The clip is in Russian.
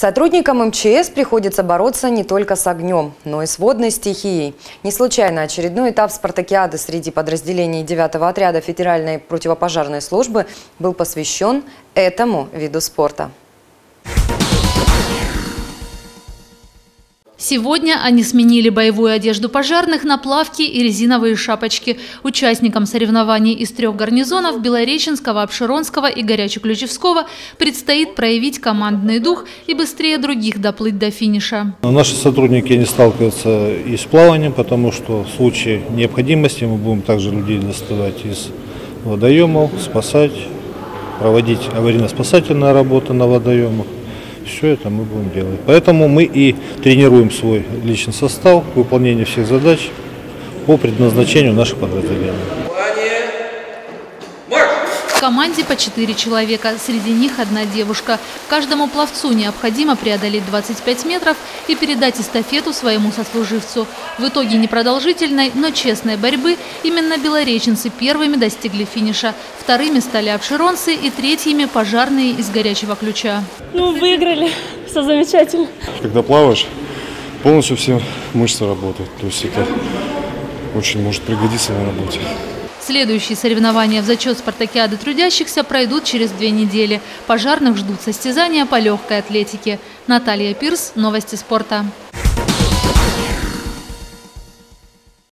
Сотрудникам МЧС приходится бороться не только с огнем, но и с водной стихией. Не случайно очередной этап спартакиады среди подразделений 9-го отряда Федеральной противопожарной службы был посвящен этому виду спорта. Сегодня они сменили боевую одежду пожарных на плавки и резиновые шапочки. Участникам соревнований из трех гарнизонов – Белореченского, Обширонского и Горячеключевского – предстоит проявить командный дух и быстрее других доплыть до финиша. Наши сотрудники не сталкиваются и с плаванием, потому что в случае необходимости мы будем также людей доставать из водоемов, спасать, проводить аварийно-спасательные работы на водоемах. Все это мы будем делать. Поэтому мы и тренируем свой личный состав к выполнению всех задач по предназначению наших подразделений. В команде по 4 человека, среди них одна девушка. Каждому пловцу необходимо преодолеть 25 метров и передать эстафету своему сослуживцу. В итоге непродолжительной, но честной борьбы именно белореченцы первыми достигли финиша. Вторыми стали обширонцы и третьими – пожарные из горячего ключа. Ну, выиграли. Все замечательно. Когда плаваешь, полностью все мышцы работают. То есть это очень может пригодиться на работе. Следующие соревнования в зачет спартакиады трудящихся пройдут через две недели. Пожарных ждут состязания по легкой атлетике. Наталья Пирс, Новости спорта.